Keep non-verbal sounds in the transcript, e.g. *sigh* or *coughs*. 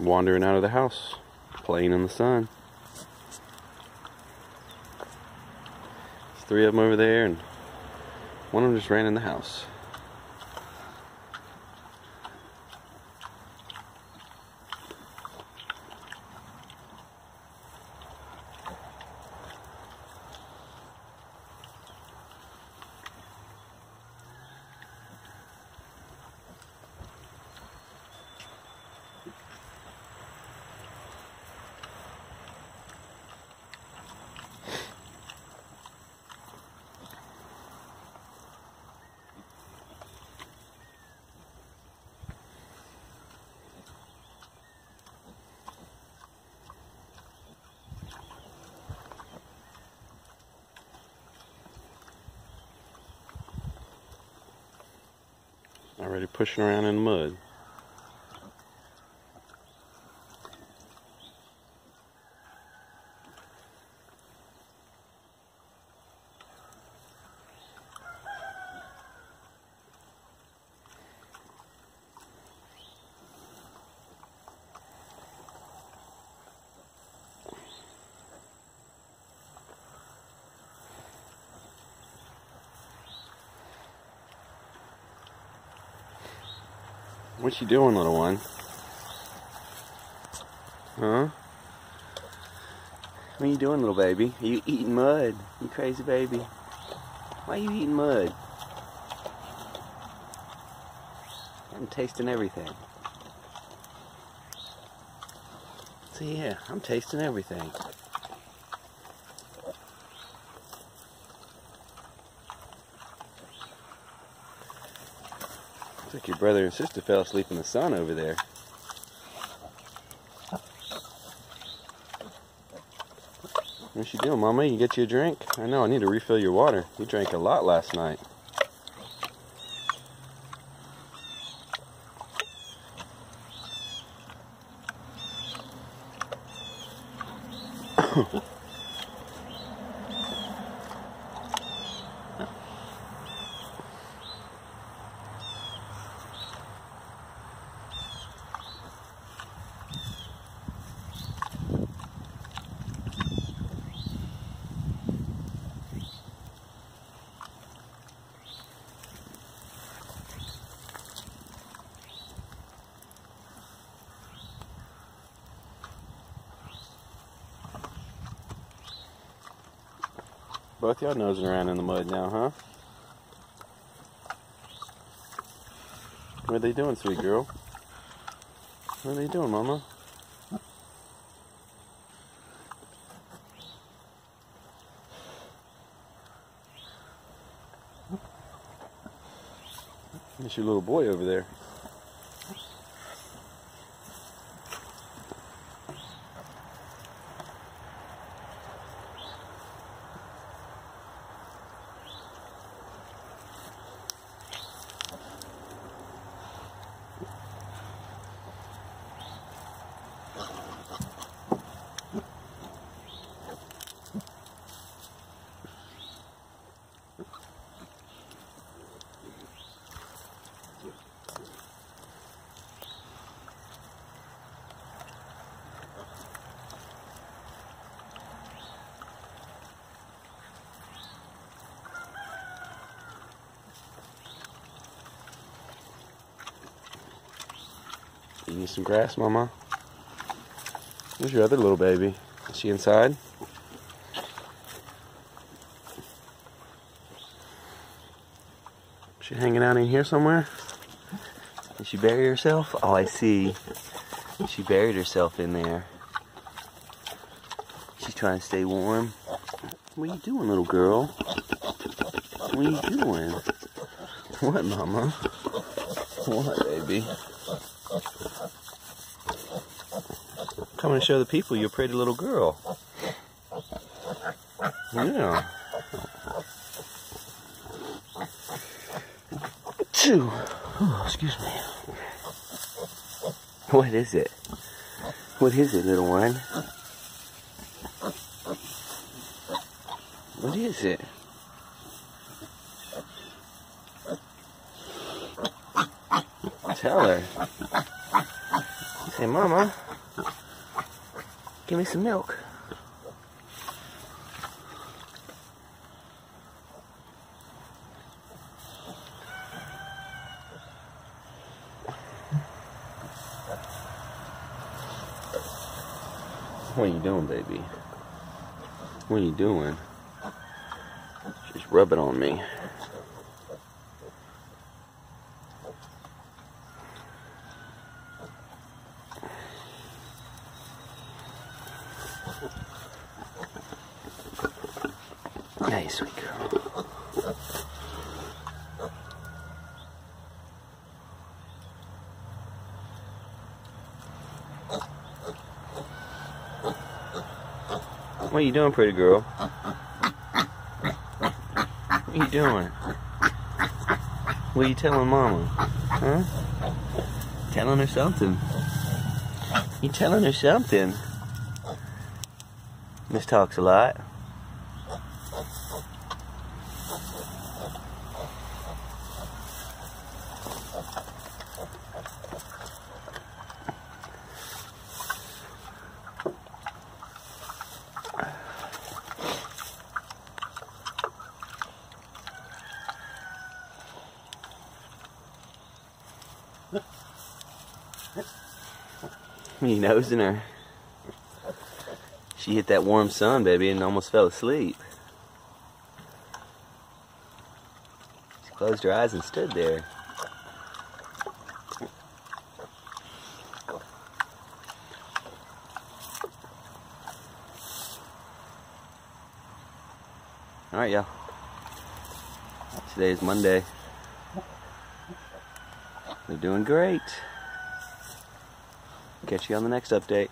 wandering out of the house, playing in the sun. There's three of them over there, and one of them just ran in the house. Already pushing around in the mud. What you doing, little one? Huh? What are you doing, little baby? Are you eating mud? You crazy baby. Why are you eating mud? I'm tasting everything. See, yeah, I'm tasting everything. Looks like your brother and sister fell asleep in the sun over there. What you doing, Mama? You get you a drink? I know, I need to refill your water. You drank a lot last night. *coughs* Both y'all nosing around in the mud now, huh? What are they doing, sweet girl? What are they doing, Mama? There's your little boy over there. Eating some grass, Mama. Where's your other little baby? Is she inside? She hanging out in here somewhere? Did she bury herself? Oh, I see. She buried herself in there. She's trying to stay warm. What are you doing, little girl? What are you doing? What, Mama? What, baby? Come and show the people you're pretty little girl. Yeah. Two. Oh, excuse me. What is it? What is it, little one? What is it? Tell her. Say, Mama. Give me some milk. What are you doing, baby? What are you doing? Just rub it on me. Hey, sweet girl. What are you doing, pretty girl? What are you doing? What are you telling mama? Huh? Telling her something. You telling her something? Miss talks a lot. *laughs* You nosing her. She hit that warm sun, baby, and almost fell asleep. She closed her eyes and stood there. Alright, y'all. Today is Monday. They're doing great. Catch you on the next update.